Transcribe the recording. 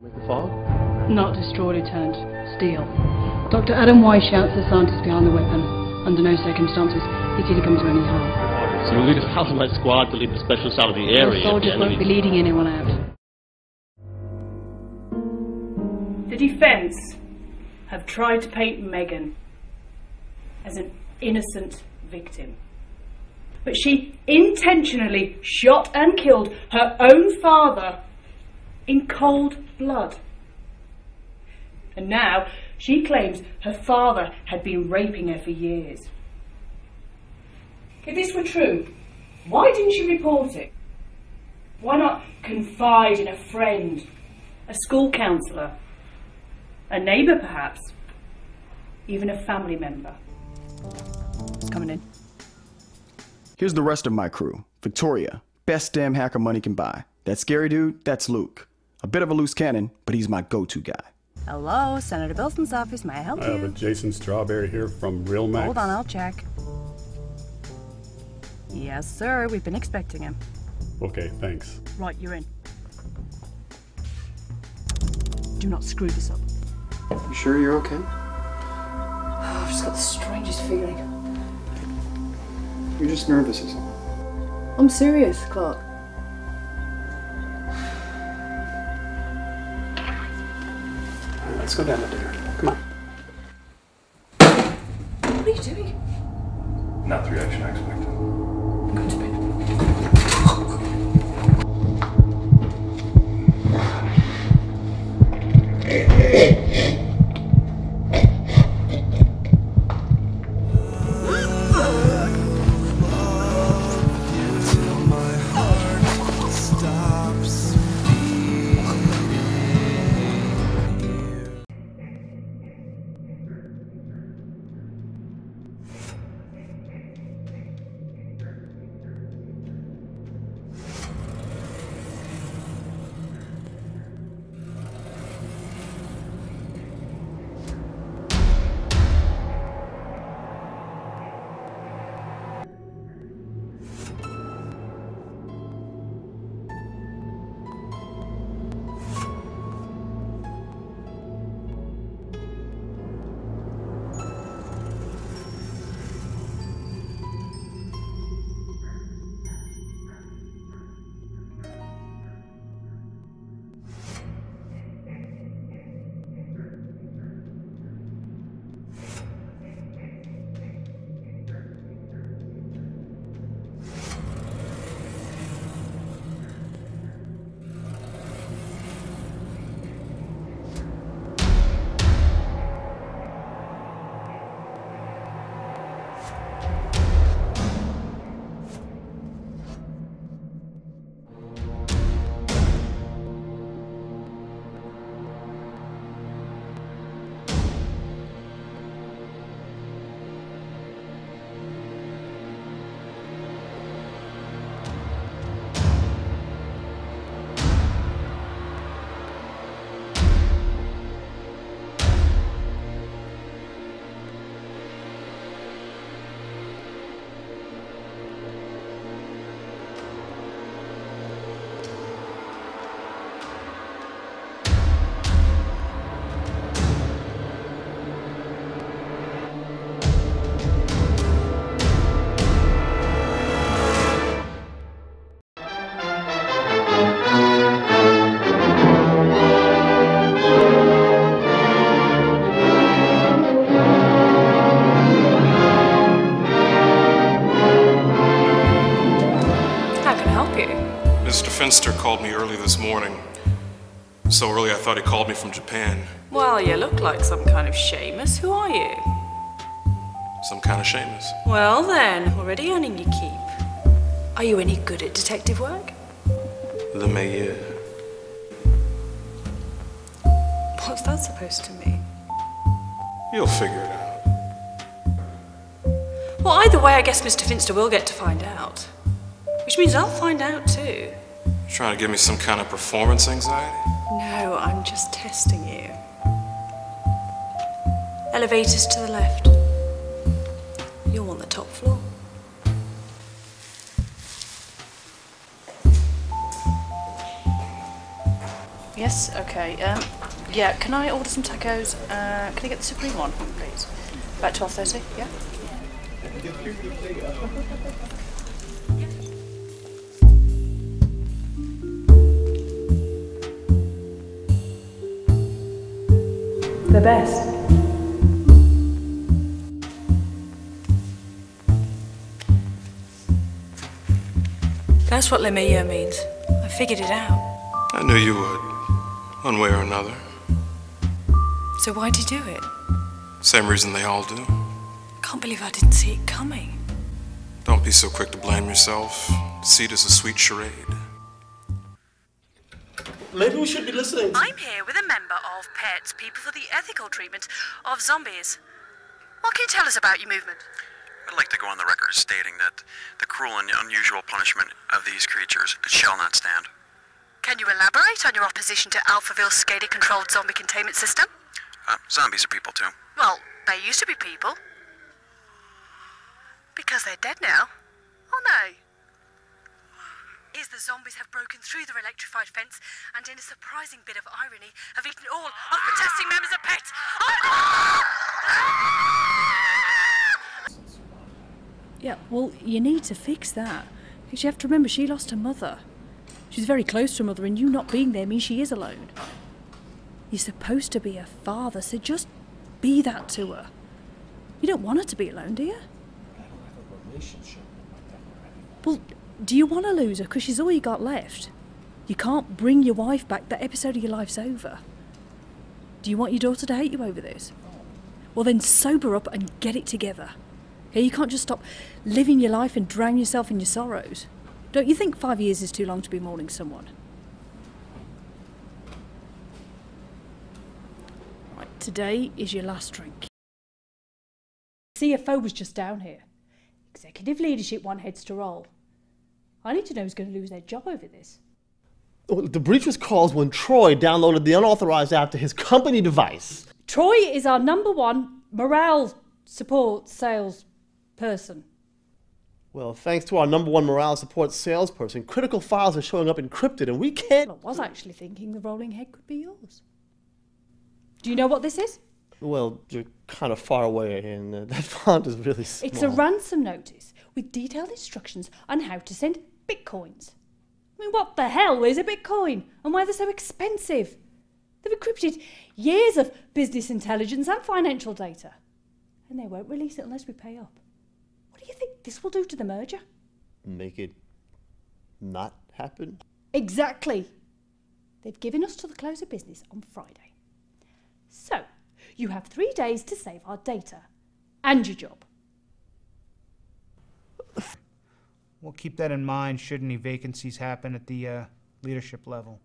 With the fog? Not destroy, Lieutenant. Steal. Dr. Adam Weishaupt, the scientist behind the weapon. Under no circumstances is he to come to any harm. So you'll need half of my squad to leave the special side of the Your area. soldiers the won't be leading anyone out. The defence have tried to paint Megan as an innocent victim. But she intentionally shot and killed her own father in cold blood. And now she claims her father had been raping her for years. If this were true, why didn't she report it? Why not confide in a friend, a school counsellor, a neighbour perhaps, even a family member? It's coming in. Here's the rest of my crew. Victoria, best damn hacker money can buy. That scary dude, that's Luke. A bit of a loose cannon, but he's my go-to guy. Hello, Senator Bilson's office. May I help you? I have a? Jason Strawberry here from Real Max. Hold on, I'll check. Yes, sir. We've been expecting him. Okay, thanks. Right, you're in. Do not screw this up. You sure you're okay? Oh, I've just got the strangest feeling. You're just nervous or something. I'm serious, Clark. Let's go down the dinner. Come on. What are you doing? Not the reaction I expected. Mr. Finster called me early this morning. So early I thought he called me from Japan. Well, you look like some kind of shamus. Who are you? Some kind of shamus. Well then, already earning your keep. Are you any good at detective work? The mayor. What's that supposed to mean? You'll figure it out. Well, either way, I guess Mr. Finster will get to find out. Which means I'll find out too. Trying to give me some kind of performance anxiety? No, I'm just testing you. Elevators to the left. You're on the top floor. Yes, okay. Um, yeah, can I order some tacos? Uh, can I get the supreme one, please? About twelve thirty. Yeah. The best. That's what Lemia means. I figured it out. I knew you would, one way or another. So why'd you do it? Same reason they all do. Can't believe I didn't see it coming. Don't be so quick to blame yourself. See it as a sweet charade. Maybe we should be listening. I'm here with a member of PETS, People for the Ethical Treatment of Zombies. What can you tell us about your movement? I'd like to go on the record stating that the cruel and unusual punishment of these creatures shall not stand. Can you elaborate on your opposition to Alphaville's SCADA controlled zombie containment system? Uh, zombies are people too. Well, they used to be people. Because they're dead now, aren't they? Is the zombies have broken through their electrified fence and, in a surprising bit of irony, have eaten all of protesting members of PET. Yeah, well, you need to fix that. Because you have to remember she lost her mother. She's very close to her mother, and you not being there means she is alone. You're supposed to be her father, so just be that to her. You don't want her to be alone, do you? Well, do you want to lose her? Because she's all you got left. You can't bring your wife back. That episode of your life's over. Do you want your daughter to hate you over this? Well, then sober up and get it together. Okay, you can't just stop living your life and drown yourself in your sorrows. Don't you think five years is too long to be mourning someone? Right, today is your last drink. CFO was just down here. Executive leadership one heads to roll. I need to know who's going to lose their job over this. Well, The breach was caused when Troy downloaded the unauthorized app to his company device. Troy is our number one morale support sales person. Well, thanks to our number one morale support salesperson, critical files are showing up encrypted, and we can't. I was actually thinking the rolling head could be yours. Do you know what this is? Well, you're kind of far away, and uh, that font is really small. It's a ransom notice with detailed instructions on how to send bitcoins. I mean, what the hell is a bitcoin and why they're so expensive? They've encrypted years of business intelligence and financial data, and they won't release it unless we pay up. What do you think this will do to the merger? Make it not happen? Exactly. They've given us to the close of business on Friday. So, you have three days to save our data and your job. We'll keep that in mind should any vacancies happen at the uh, leadership level.